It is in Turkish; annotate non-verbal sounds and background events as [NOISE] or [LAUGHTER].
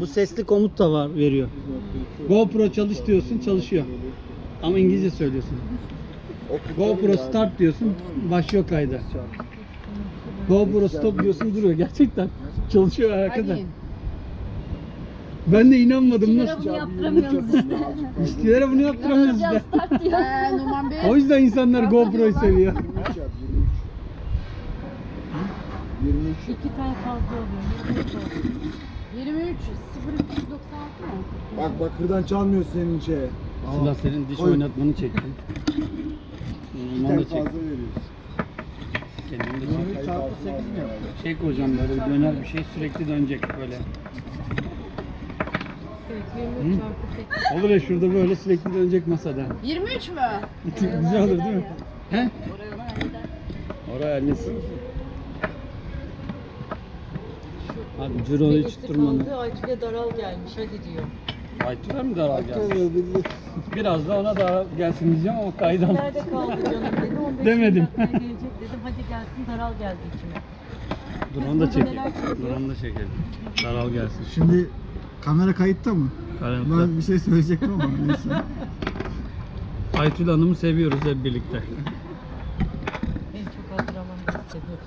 Bu sesli komut da var veriyor. GoPro çalış diyorsun çalışıyor. Ama İngilizce söylüyorsun. GoPro start diyorsun başlıyor kayda. GoPro stop diyorsun duruyor. Gerçekten çalışıyor arkadaşlar. Hadi. Ben de inanmadım Lira nasıl. bunu yaptıramıyoruz işte. İşçilere bunu yaptıramıyoruz işte. start diyor. Ee, Numan Bey. O yüzden insanlar GoPro'yu seviyor. 23 yap 23. 23. İki tane fazla oluyor. 23 0296 mı? Bak bakırdan çalmıyor senin şey. Sıla senin diş Oy. oynatmanı çektim. Onu da fazla çek. veriyorsun. Kendimi de çek. 23 çarpı 8 mi yaptın? Çek hocam böyle döner bir şey sürekli dönecek böyle. Hı? Olur ya şurada böyle sürekli dönecek masada. 23 mü? [LAUGHS] Güzel olur değil mi? He? Oraya halletsin. Abi Ciro hiç Birisi kaldı, Aytül'e daral gelmiş hadi diyor. Aytül'e mi daral geldi? Biraz da ona daral gelsin diyeceğim ama kaydan. Nerede kaldı canım dedi. [LAUGHS] 15 Demedim. dakikaya gelecek dedim. Hadi gelsin daral geldi içime. Dur onu da çekelim. Dur onu da çekelim. Daral gelsin. Şimdi kamera kayıtta mı? Karanlıkta. Ben bir şey söyleyecektim ama [LAUGHS] neyse. Aytül Hanım'ı seviyoruz hep birlikte. En çok hatırlamam hissediyorum.